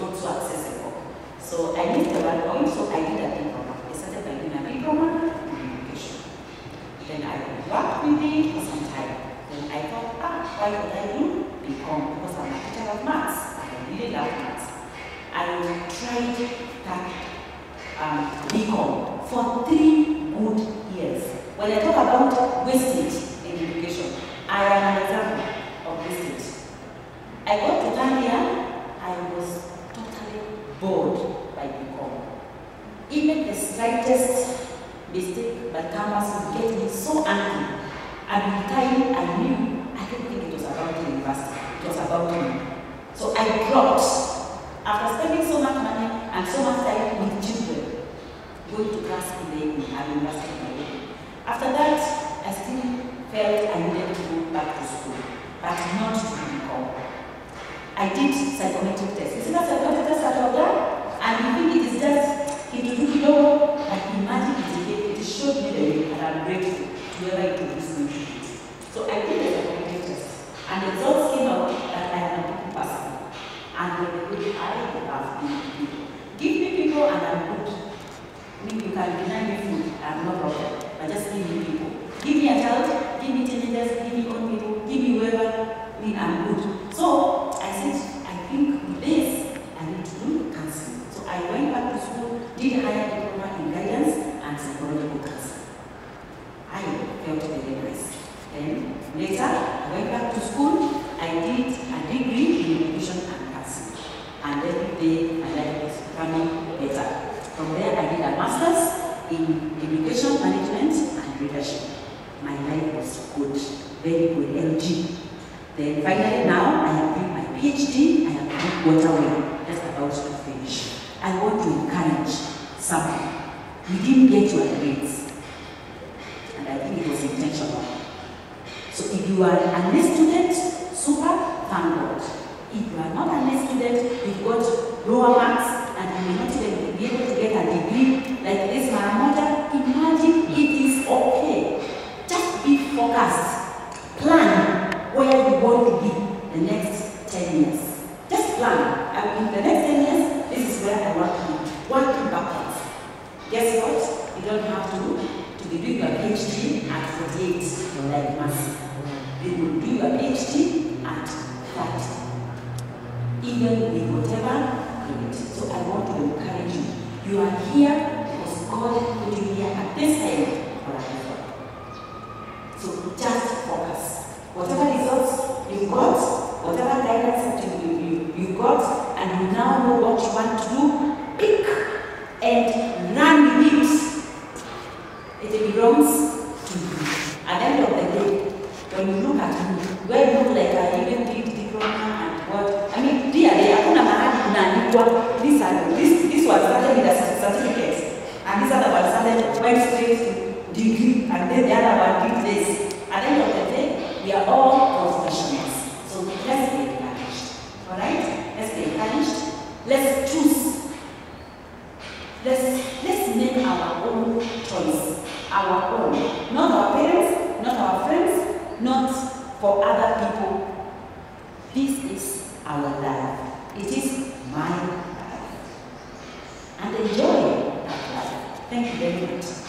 not so accessible. So I missed the one point, so I did a diploma. I started by doing a diploma in education. Then I worked with it for some time. Then I thought, ah, why would I do BCom? Because I'm a teacher of maths. I really love maths. I tried that um, for three good years. When I talk about wastage in education, I am an example of wastage. I got to third year, I was totally bored by BCom. Even the slightest mistake by Thomas would get me so angry. And with time, I knew I didn't think it was about the university, it was about me. So I dropped. After spending so much money and so much time with children, going to class in the evening and university in the evening. After that, I still felt I needed to go back to school, but not to BCom. I did psychometric test. Is it a psychometric test that I've done? And you think it is just it will low, but imagine it again, it showed me the way, and I'm grateful to whoever introduced me to it. So I did the psychometric test, and the results came out that I am a people person. And when they look, I have people. Give me people and I'm good. Me, you can deny me food, I'm no problem. But just give me people. Give me a child, give me teenagers, give me old people, give me whoever, me, I'm good. So I said, I think with this, I need to do counseling. So I went back to school, did higher diploma in guidance and psychological counseling. I felt very nice. Then later, I went back to school, I did a degree in education and counseling. And every day my life was becoming better. From there, I did a master's in education management and leadership. My life was good, very good, LG. Then finally now, I have doing my PhD, I have done waterway, just about to finish. I want to encourage someone. You didn't get your grades, and I think it was intentional. So if you are a student, super, thank God. If you are not A student, you've got lower marks, and you may not even be able to get a degree like this Maramoja, imagine it is okay. Just be focused. Plan where you to be the next 10 years. Just plan. And in the next 10 years, this is where I want to be. Working backwards. Guess what? You don't have to, to be doing your PhD at 48 like Mercy. You will do your PhD at 30. Even with whatever. So I want to encourage you. You are here because God put you here at this time for a reason. So just focus. Whatever results you got, whatever guidance that you, you, you got, and you now know what you want to do, pick and run with it. It belongs to you. At the end of the day, when you look at me, where you look like I even did diploma and what, I mean, really, hakuna mahali kunaandikwa, are, this, this was started with a certificate, and this other one started, went straight to degree, and then the other one did this. At the end of the day, we are all professionals. So let's be encouraged. Alright? Let's be encouraged. Let's choose. Let's let's make our own choice. Our own. Not our parents, not our friends, not for other people. This is our life. It is my life. And enjoy that life. Thank you very much.